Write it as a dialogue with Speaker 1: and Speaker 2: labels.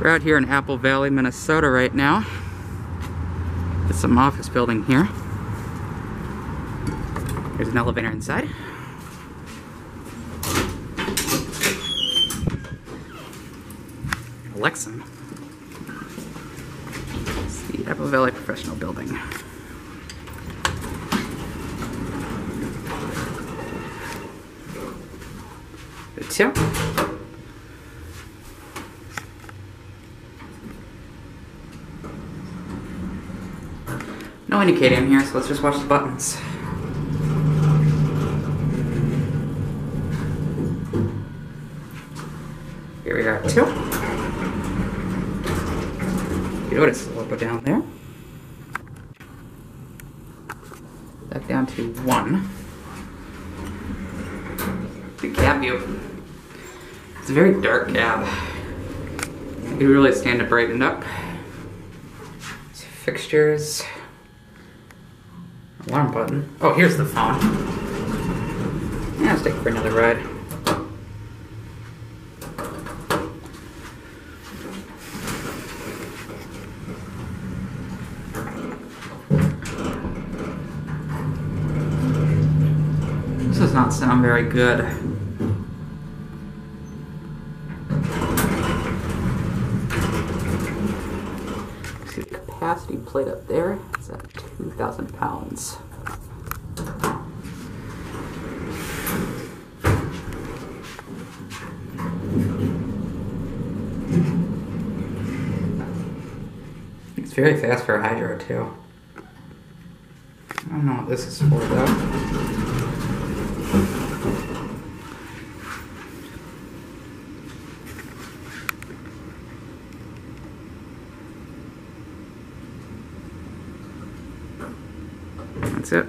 Speaker 1: We're out here in Apple Valley, Minnesota right now. It's some office building here. There's an elevator inside. Lexan. It's the Apple Valley Professional Building. The two. No indicator in here, so let's just watch the buttons. Here we are, two. You notice the logo down there. Back down to one. The cab view. It's a very dark cab. You really stand to brighten up. Fixtures. Alarm button. Oh, here's the phone. Yeah, let's take for another ride. This does not sound very good. See the capacity plate up there? 2,000 pounds. It's very fast for hydro too. I don't know what this is for though. That's it.